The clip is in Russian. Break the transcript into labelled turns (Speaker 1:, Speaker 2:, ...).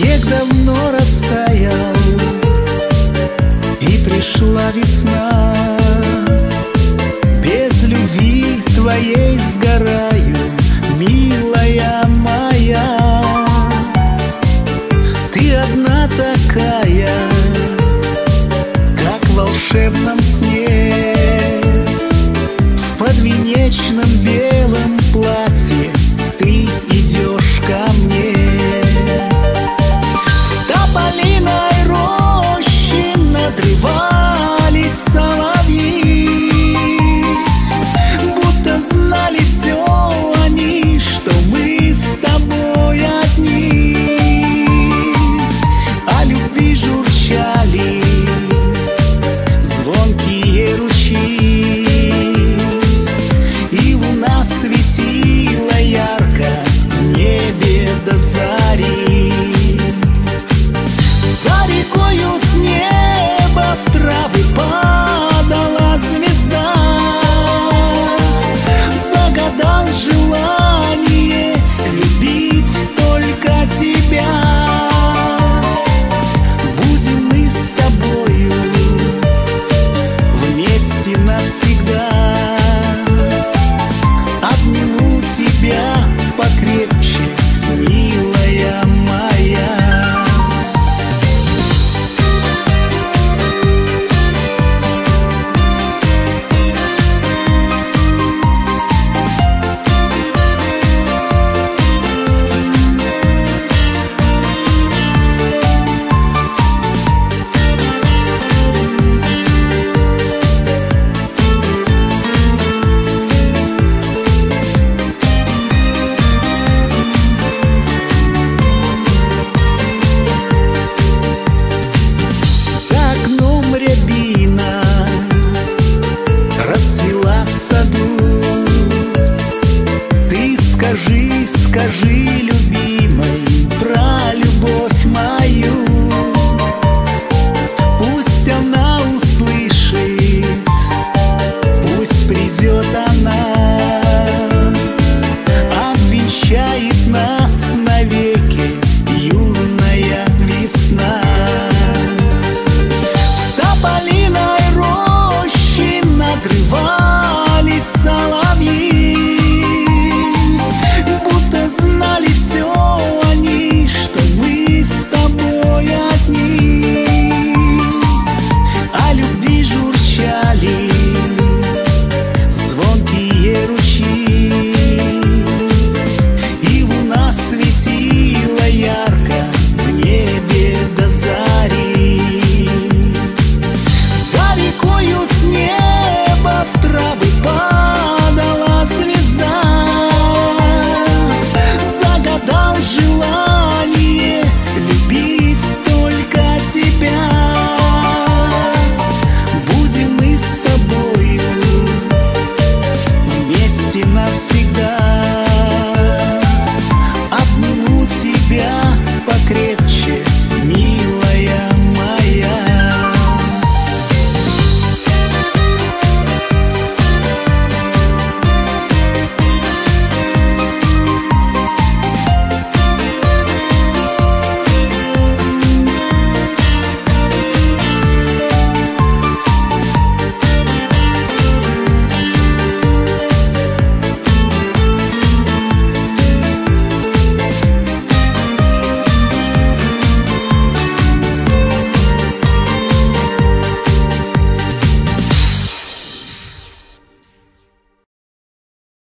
Speaker 1: Снег давно растаял И пришла весна. Без любви твоей сгораю Милая моя. Ты одна такая Как в волшебном сне. Роще